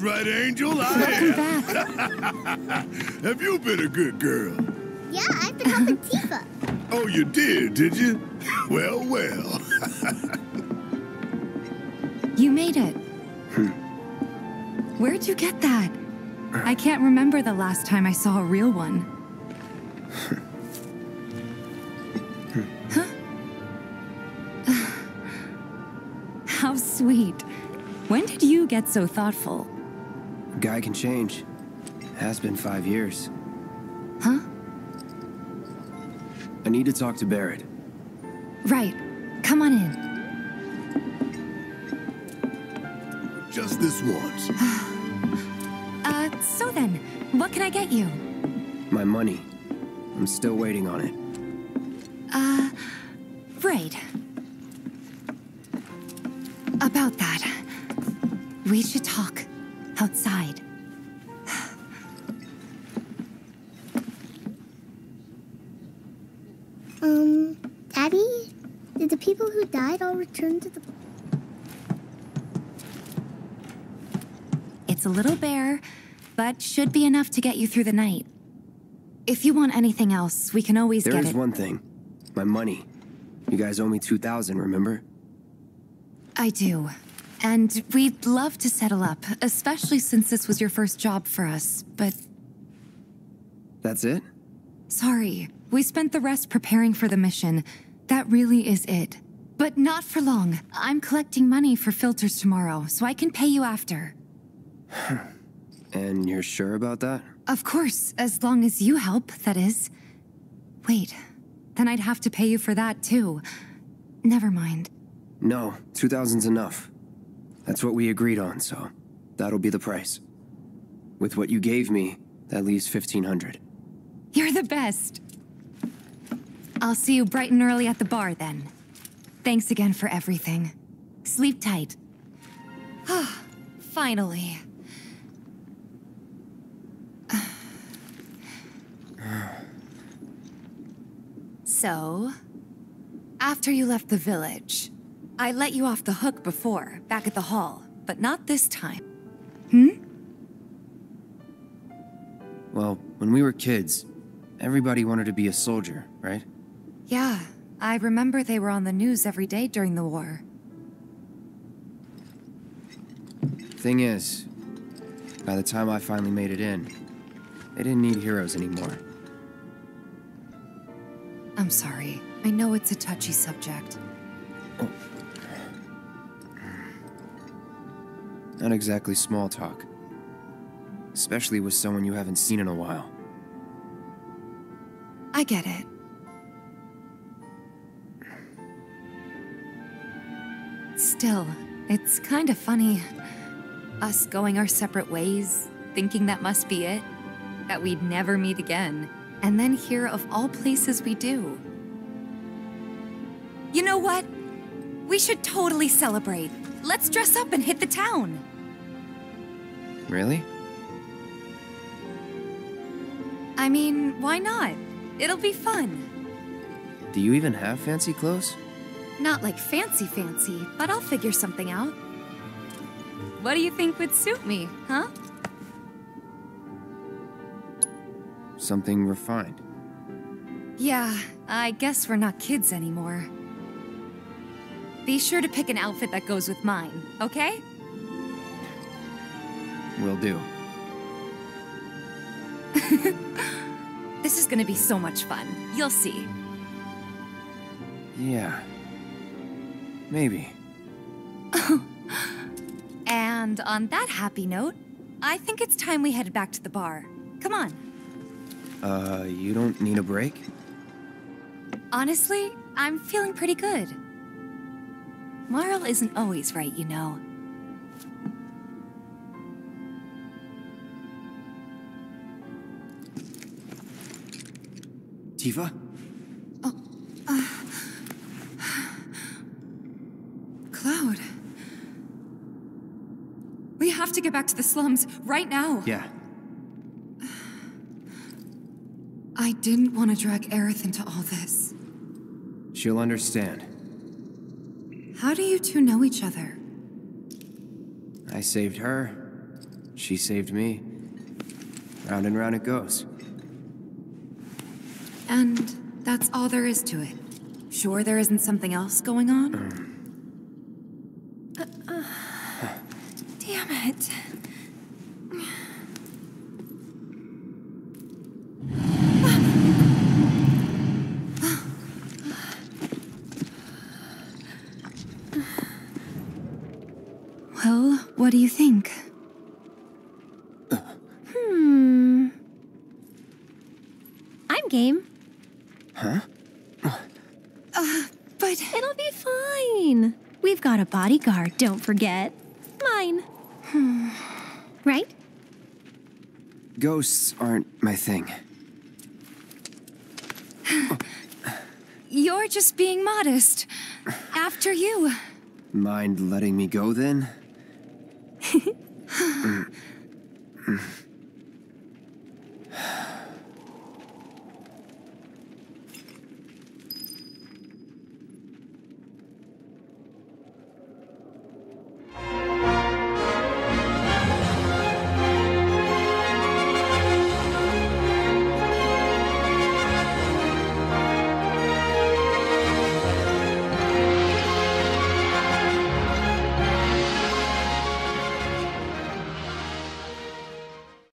Right, Angel. I Welcome am. back. Have you been a good girl? Yeah, I've been helping Tifa. Oh, you did, did you? Well, well. You made it. Where'd you get that? I can't remember the last time I saw a real one. Huh? How sweet. When did you get so thoughtful? Guy can change. Has been five years. Huh? I need to talk to Barret. Right. Come on in. Just this once. Uh, so then, what can I get you? My money. I'm still waiting on it. Uh, right. About that. We should talk. Outside. Um, Daddy? Did the people who died all return to the... It's a little bare, but should be enough to get you through the night. If you want anything else, we can always There get is it. one thing. My money. You guys owe me 2,000, remember? I do. And we'd love to settle up, especially since this was your first job for us. But That's it? sorry, we spent the rest preparing for the mission. That really is it. But not for long. I'm collecting money for filters tomorrow, so I can pay you after. And you're sure about that? Of course, as long as you help, that is. Wait, then I'd have to pay you for that too. Never mind. No, 2,000's enough. That's what we agreed on, so that'll be the price. With what you gave me, that leaves 1,500. You're the best. I'll see you bright and early at the bar then. Thanks again for everything. Sleep tight. Finally. So, after you left the village, I let you off the hook before, back at the hall, but not this time. Hmm? Well, when we were kids, everybody wanted to be a soldier, right? Yeah, I remember they were on the news every day during the war. Thing is, by the time I finally made it in, they didn't need heroes anymore. I'm sorry. I know it's a touchy subject. Not exactly small talk. Especially with someone you haven't seen in a while. I get it. Still, it's kind of funny. Us going our separate ways, thinking that must be it, that we'd never meet again, and then here of all places we do. You know what? We should totally celebrate. Let's dress up and hit the town. Really? I mean, why not? It'll be fun. Do you even have fancy clothes? Not like fancy fancy, but I'll figure something out. What do you think would suit me, huh? Something refined. Yeah, I guess we're not kids anymore. Be sure to pick an outfit that goes with mine, okay? Will do. This is gonna be so much fun. You'll see. Yeah. Maybe. And on that happy note, I think it's time we headed back to the bar. Come on. Uh, you don't need a break? Honestly, I'm feeling pretty good. Marle isn't always right, you know. Tifa? Oh, uh, Cloud. We have to get back to the slums right now. Yeah. I didn't want to drag Aerith into all this. She'll understand. How do you two know each other? I saved her. she saved me. Round and round it goes. And that's all there is to it. Sure there isn't something else going on? Mm. Uh, uh, damn it. Well, what do you think? Hmm. I'm game. But It'll be We've got a bodyguard, don't forget. Mine. right? Ghosts aren't my thing. you're just being modest. After you. Mind letting me go then? Mm. Mm.